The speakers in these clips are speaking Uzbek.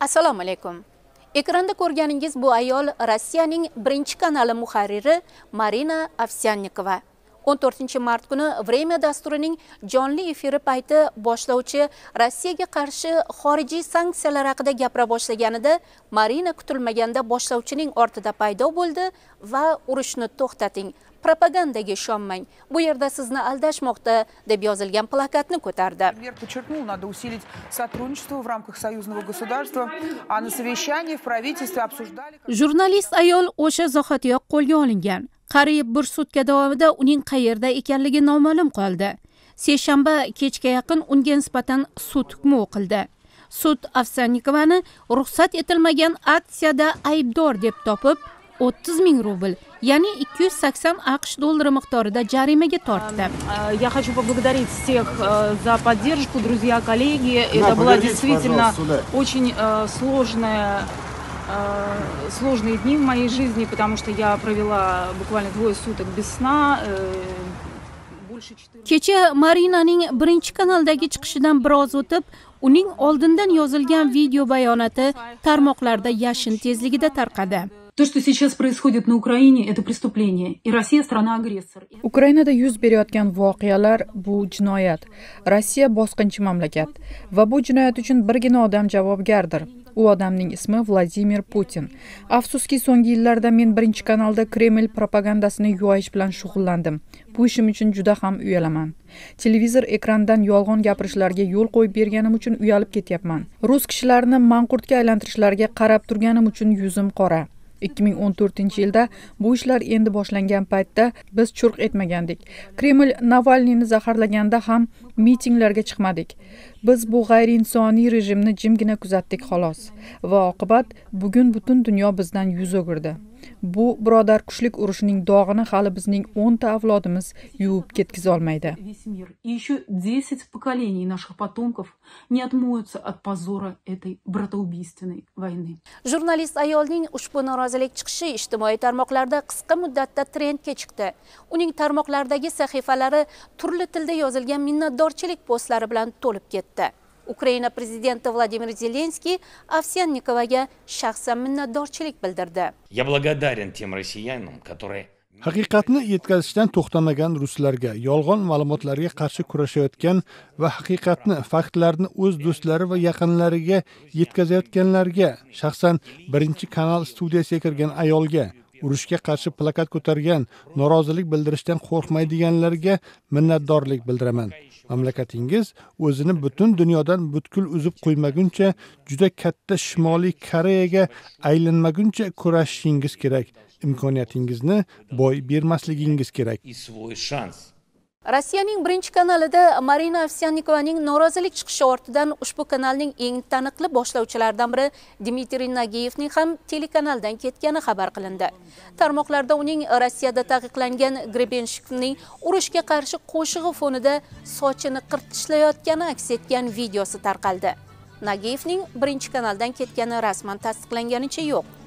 assalomu alaykum. Ekranda ko'rganingiz bu ayol rossiyaning birinchi kanali muharriri marina ovsyannikova 14 mart kuni время dasturining jonli efiri payti boshlovchi rossiyaga qarshi xorijiy sanksiyalar haqida gapira boshlaganida marina kutilmaganda boshlovchining ortida paydo bo'ldi va urushni to'xtating. Propagandaga ishonmang. Bu yerda sizni aldashmoqda deb yozilgan plakatni ko'tardi. Подчеркнул, надо усилить сотрудничество в рамках союзного государства, а на совещании в правительстве обсуждали... jurnalist ayol o'sha zahotiyoq qo'lga olingan. Qariyb bir sutka davomida uning qayerda ekanligi noma'lum qoldi. Seshanba kechga yaqin unga nisbatan sud hukmi o'qildi. Sud ovsyannikovani ruxsat etilmagan aksiyada aybdor deb topib 30 ming rubl ya'ni 280 aqsh dollari miqdorida jarimaga tortdi Э, Я хочу поблагодарить всех э, за поддержку, друзья, коллеги. Это была действительно очень э, сложная э, сложные дни в моей жизни, потому что я провела буквально двое суток без сна. э, больше 14 kecha marinaning birinchi kanaldagi chiqishidan biroz o'tib uning oldindan yozilgan video bayonoti tarmoqlarda yashin tezligida tarqadi То, что сейчас происходит на Украине, это преступление. И Россия страна-агрессор. И ukrainada yuz berayotgan voqealar bu jinoyat. Rossiya bosqinchi mamlakat. Va bu jinoyat uchun birgina odam javobgardir. U odamning ismi vladimir putin. Afsuski so'nggi yillarda men birinchi kanalda kreml propagandasini yoyish bilan shug'ullandim. Bu ishim uchun juda ham uyalaman. Televizor ekranidan yolg'on gapirishlarga yo'l qo'yib berganim uchun uyalib ketyapman. Rus kishilarini manqurtga aylantirishlarga qarab turganim uchun yuzim qora. 2014 yilda bu ishlar endi boshlangan paytda biz churq etmagandik. Kreml navalniyni zaharlaganda ham mitinglarga chiqmadik. Biz bu g'ayriinsoniy rejimni jimgina kuzatdik xolos. Va oqibat bugun butun dunyo bizdan yuz o'girdi. Bu birodarkushlik urushining dog'ini hali bizning o'nta avlodimiz yuvib ketkazolmaydi еще 10 поколений наших потомков не отмоются от позора этой братоубийственной войны. jurnalist ayolning ushbu norozilik chiqishi ijtimoiy tarmoqlarda qisqa muddatda trendga chiqdi. Uning tarmoqlardagi sahifalari turli tilda yozilgan minnatdorchilik postlari bilan to'lib ketdi ukraina prezidenti vladimir zelenskiy ovsyannikovaga shaxsan minnatdorchilik bildirdi Я благодарен тем россиянам, которые haqiqatni yetkazishdan to'xtamagan ruslarga yolg'on ma'lumotlarga qarshi kurashayotgan va haqiqatni faktlarni o'z do'stlari va yaqinlariga yetkazayotganlarga shaxsan birinchi kanal studiyasiga kirgan ayolga urushga qarshi plakat ko'targan norozilik bildirishdan qo'rqmaydiganlarga minnatdorlik bildiraman. Mamlakatingiz o'zini butun dunyodan butkul uzib qo'ymaguncha juda katta shimoliy koreyaga aylanmaguncha kurashishingiz kerak. Imkoniyatingizni boy bermasligingiz kerak. И свой шанс. Rossiyaning birinchi kanalida marina ovsyannikovaning norozilik chiqishi ortidan ushbu kanalning eng taniqli boshlovchilaridan biri dmitriy nagiyevning ham telekanaldan ketgani xabar qilindi. Tarmoqlarda uning rossiyada taqiqlangan grebenshikovning urushga qarshi qo'shig'i fonida sochini qirtishlayotgani aks etgan videosi tarqaldi. Nagiyevning birinchi kanaldan ketgani rasman tasdiqlanganicha yo'q.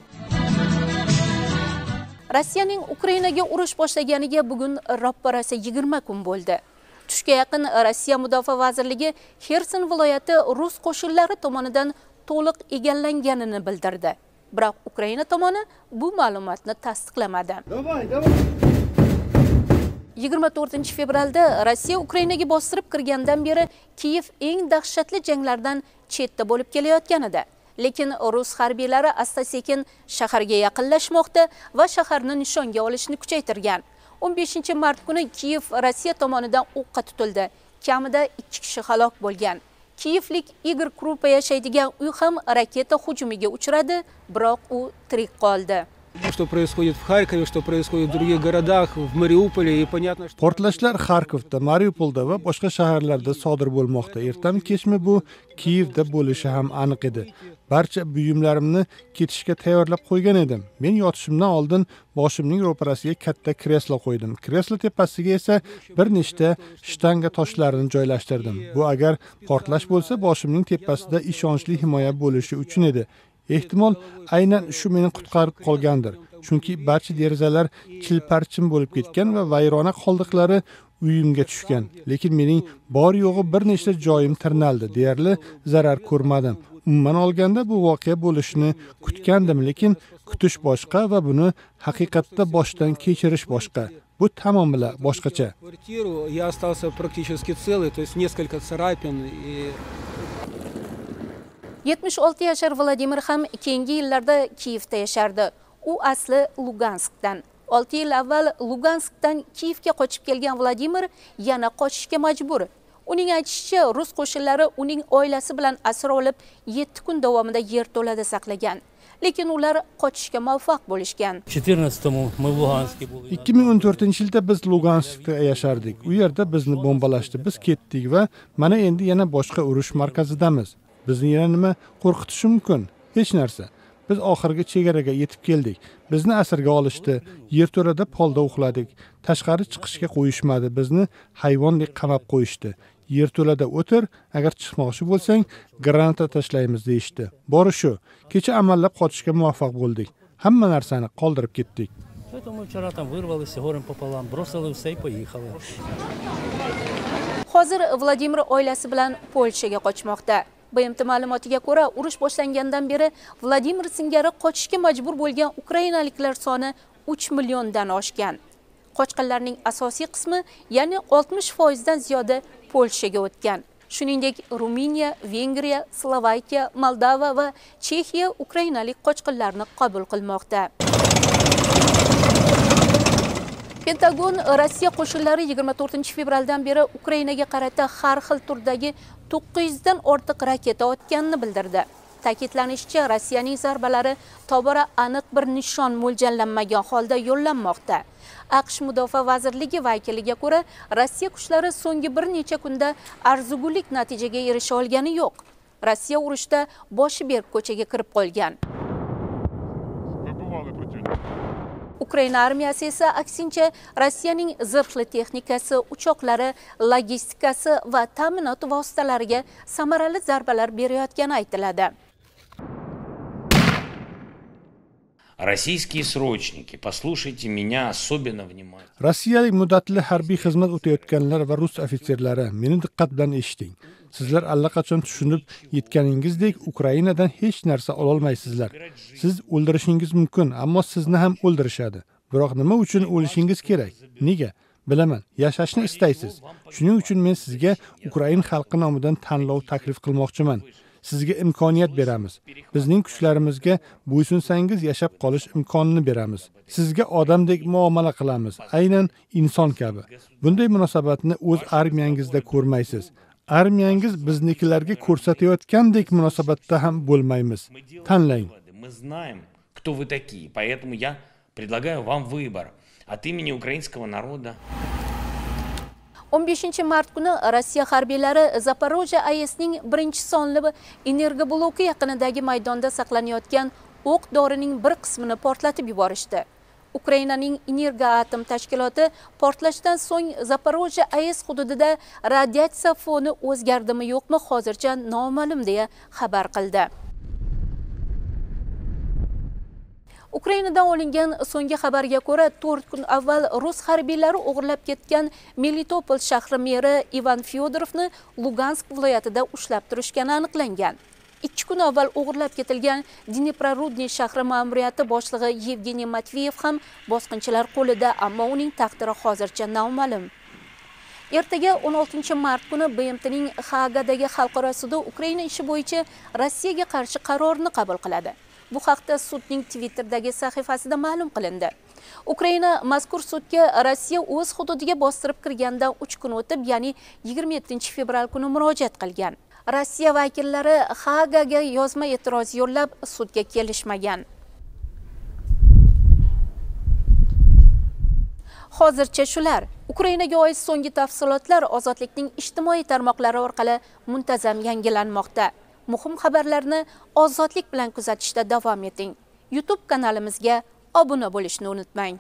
Rossiyaning ukrainaga urush boshlaganiga bugun roppa-rosa 20 kun bo'ldi. Tushga yaqin rossiya mudofaa vazirligi xerson viloyati rus qo'shinlari tomonidan to'liq egallanganini bildirdi. Biroq ukraina tomoni bu ma'lumotni tasdiqlamadi. 24 fevralda rossiya ukrainaga bostirib kirgandan beri kiyev eng dahshatli janglardan chetda bo'lib kelayotgan edi lekin rus harbiylari asta sekin shaharga yaqinlashmoqda va shaharni nishonga olishni kuchaytirgan. 15 mart kuni kiyev rossiya tomonidan o'qqa tutildi. Kamida 2 kishi halok bo'lgan. Kiyevlik igor krupa yashaydigan uy ham raketa hujumiga uchradi biroq u tirik qoldi. Что происходит в Харькове, что происходит в других городах, в Мариуполе, и понятно, что... Портлашлар Харьковда, Мариуполда va boshqa shaharlarda sodir bo'lmoqda ertami kechmi bu kiyevda bo'lishi ham aniq edi barcha buyumlarimni ketishga tayyorlab qo'ygan edim. Men yotishimdan oldin boshimning ro'parasiga katta kreslo qo'ydim. Kreslo tepasiga esa bir nechta shtanga toshlarini joylashtirdim. Bu agar portlash bo'lsa boshimning tepasida ishonchli himoya bo'lishi uchun edi. Ehtimol aynan shu meni qutqarib qolgandir. Chunki barcha derazalar chilparchin bo'lib ketgan va vayrona qoldiqlari uyimga tushgan. Lekin mening bor yo'g'i bir nechta joyim tirnaldi deyarli zarar ko'rmadim. Umuman olganda bu voqea bo'lishini kutgandim lekin kutish boshqa va buni haqiqatda boshdan kechirish boshqa. Bu tamomila boshqacha. 76 yashar Vladimir ham keyingi yillarda Kiyevda yashardi. U asli Luganskdan. 6 yil avval Luganskdan Kiyevga qochib kelgan Vladimir yana qochishga majbur. Uning aytishicha, rus qo'shinlari uning oilasi bilan asir olib 7 kun davomida yerto'lada saqlagan. Lekin ular qochishga muvaffaq bo'lishgan. 14-му мы в Луганске были. 2014 yilda biz luganskda yashardik u yerda bizni bombalashdi biz ketdik va mana endi yana boshqa urush markazidamiz bizni yana nima? Qo'rqitishi mumkin. Hech narsa. Biz oxirgi chegaraga yetib keldik. Bizni asirga olishdi. Yerto'lada polda uxladik. Tashqari chiqishga qo'yishmadi. Bizni hayvondek qamab qo'yishdi. Yerto'lada o'tir agar chiqmoqchi bo'lsang granata tashlaymiz deyishdi. Bori shu. Kecha amallab qochishga muvaffaq bo'ldik. Hamma narsani qoldirib ketdik. Hozir Vladimir oilasi bilan Polshaga qochmoqda. BMT ma'lumotiga ko'ra, urush boshlangandan beri Vladimir singari qochishga majbur bo'lgan ukrainaliklar soni 3 milliondan oshgan. Qochqinlarning asosiy qismi, ya'ni 60% dan ziyoda Polshaga o'tgan. Shuningdek, Ruminiya, Vengriya, Slovakiya, Moldova va Chexiya ukrainalik qochqinlarni qabul qilmoqda. Pentagon e, Rossiya qo'shinlari 24 fevraldan beri Ukrainaga qarata har xil turdagi 900 dan ortiq raketa otganini bildirdi. Ta'kidlanishicha, Rossiyaning zarbalari tobora aniq bir nishon mo'ljallanmagan holda yo'llanmoqda. AQSh mudofaa vazirligi vakiliga ko'ra, Rossiya kuchlari so'nggi bir necha kunda arzugulik natijaga erisha olgani yo'q. Rossiya urushda boshi berk ko'chaga kirib qolgan. Ukraina armiyasi esa aksincha Rossiyaning zirhli texnikasi, uchoqlari, logistikasi va ta'minot vositalariga samarali zarbalar berayotgani aytiladi. Российские срочники, послушайте меня особенно внимательно. rossiyalik muddatli harbiy xizmat o'tayotganlar va rus ofitserlari meni diqqat bilan eshiting. Sizlar allaqachon tushunib yetganingizdek ukrainadan hech narsa ololmaysizlar. Siz o'ldirishingiz mumkin ammo sizni ham o'ldirishadi. Biroq nima uchun o'lishingiz kerak? Nega? Bilaman yashashni istaysiz. Shuning uchun men sizga ukrain xalqi nomidan tanlov taklif qilmoqchiman. Sizga imkoniyat beramiz. Bizning kuchlarimizga bo'ysunsangiz yashab qolish imkonini beramiz. Sizga odamdek muomala qilamiz. Aynan inson kabi. Bunday munosabatni o'z armiyangizda ko'rmaysiz. Armiyangiz biznikilarga ko'rsatayotgandek munosabatda ham bo'lmaymiz. Tanlang. выводы, мы знаем, кто вы такие, поэтому я предлагаю вам выбор. От имени украинского народа. 15 mart kuni Rossiya harbiylari Zaporojye AESning birinchi sonli energobloki yaqinidagi maydonda saqlanayotgan o'q dorining bir qismini portlatib yuborishdi. Ukrainaning Energoatom tashkiloti portlashdan so'ng Zaporojye AES hududida radiatsiya foni o'zgardimi yo'qmi hozircha noma'lum deya xabar qildi. Ukrainadan olingan so'nggi xabarga ko'ra, 4 kun avval rus harbiylari o'g'irlab ketgan Melitopol shahri meri Ivan Fyodorovni Lugansk viloyatida ushlab turishgani aniqlangan. 2 kun avval o'g'irlab ketilgan Dniprorudniy shahri ma'muriyati boshlig'i Yevgeniy Matveyev ham bosqinchilar qo'lida, ammo uning taqdiri hozircha noma'lum. Ertaga 16 mart kuni BMTning Xagadagi xalqaro sudi Ukraina ishi bo'yicha Rossiyaga qarshi qarorni qabul qiladi. Bu haqda sudning Twitter'dagi sahifasida ma'lum qilindi. Ukraina mazkur sudga Rossiya o'z hududiga bostirib kirgandan 3 kun o'tib, ya'ni 27 fevral kuni murojaat qilgan. Rossiya vakillari Hagaga yozma e'tiroz yo'llab sudga kelishmagan. Hozircha shular. Ukrainaga oid so'nggi tafsilotlar ozodlikning ijtimoiy tarmoqlari orqali muntazam yangilanmoqda. Muhim xabarlarni ozodlik bilan kuzatishda davom eting. YouTube kanalimizga obuna bo'lishni unutmang.